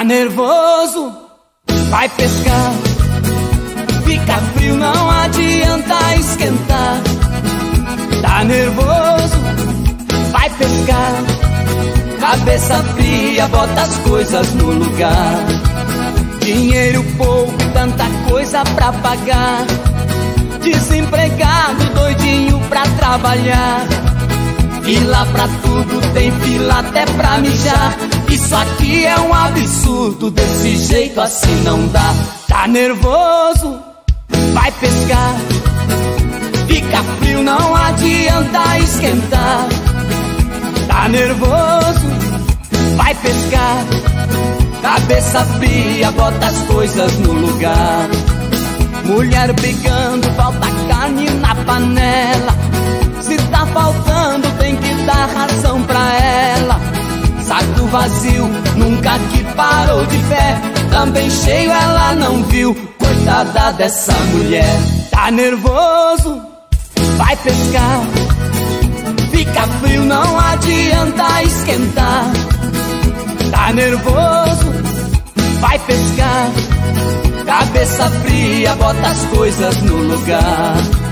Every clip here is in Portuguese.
Tá nervoso? Vai pescar. Fica frio, não adianta esquentar. Tá nervoso? Vai pescar. Cabeça fria, bota as coisas no lugar. Dinheiro pouco, tanta coisa pra pagar. Desempregado, doidinho pra trabalhar. Fila pra tudo, tem fila até pra mijar. Isso aqui é um absurdo, desse jeito assim não dá. Tá nervoso? Vai pescar. Fica frio, não adianta esquentar. Tá nervoso? Vai pescar. Cabeça fria, bota as coisas no lugar. Mulher brigando, falta vazio, nunca que parou de pé. Também cheio, ela não viu. Coitada dessa mulher. Tá nervoso? Vai pescar. Fica frio, não adianta esquentar. Tá nervoso? Vai pescar. Cabeça fria, bota as coisas no lugar.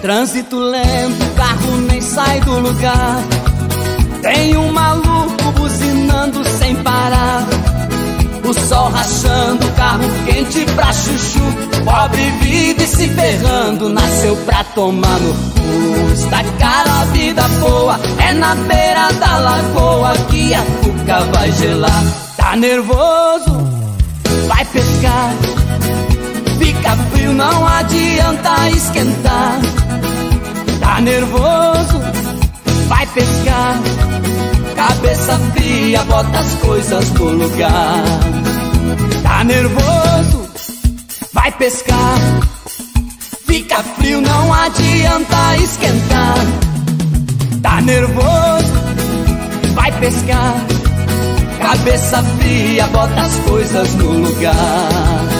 Trânsito lento, carro nem sai do lugar. Tem um maluco buzinando sem parar. O sol rachando, carro quente pra chuchu. Pobre vida e se ferrando, nasceu pra tomar no cu. Está cara a vida boa, é na beira da lagoa que a cuca vai gelar. Tá nervoso? Vai pescar. Fica frio, não adianta esquentar. Tá nervoso? Vai pescar. Cabeça fria, bota as coisas no lugar. Tá nervoso? Vai pescar. Fica frio, não adianta esquentar. Tá nervoso? Vai pescar. Cabeça fria, bota as coisas no lugar.